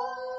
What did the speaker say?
Oh.